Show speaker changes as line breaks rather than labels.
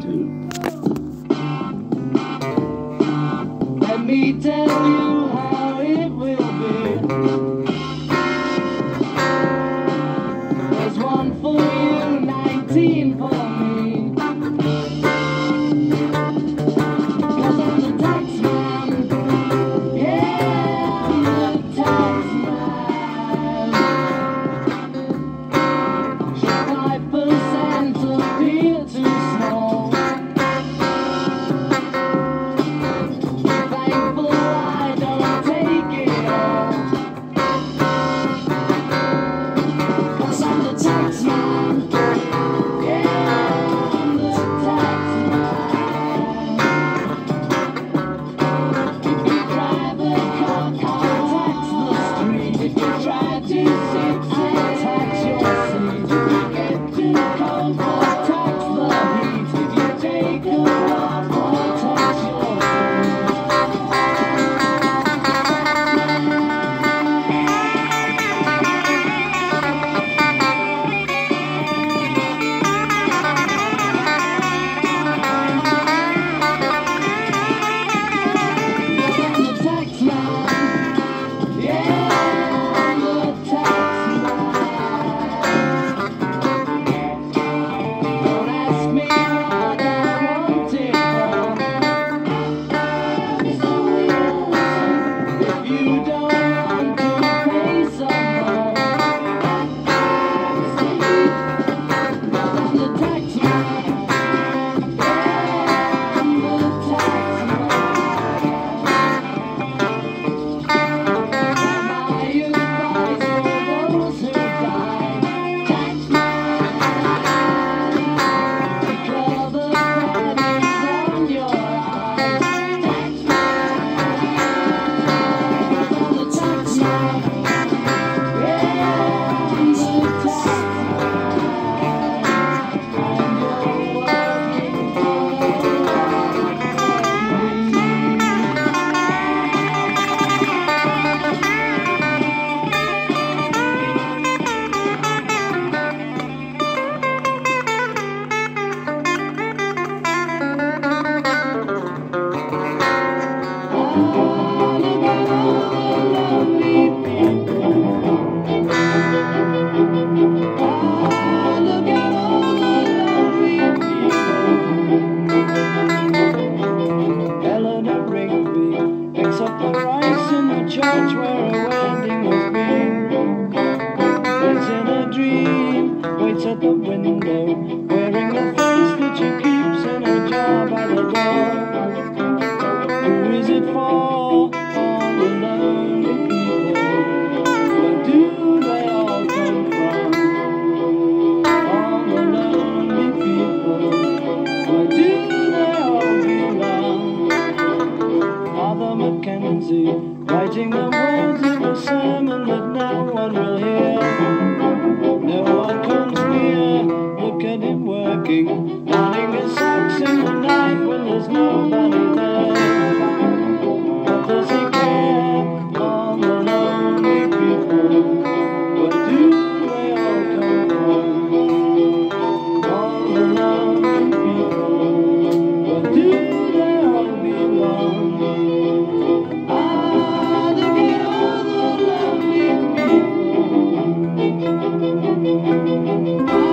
do. Let me tell you. the window Wearing a face that she keeps and her job at the door Who is it for? All the lonely people Where do they all come from? All the lonely people do they all belong? Father Mackenzie Writing the words of a sermon that no one will hear Like it sucks in the night when there's nobody there. But there's a grab on the lonely people. What do they all come from? Ah, all the lonely people. What do they all belong? Ah, look at all the lonely people.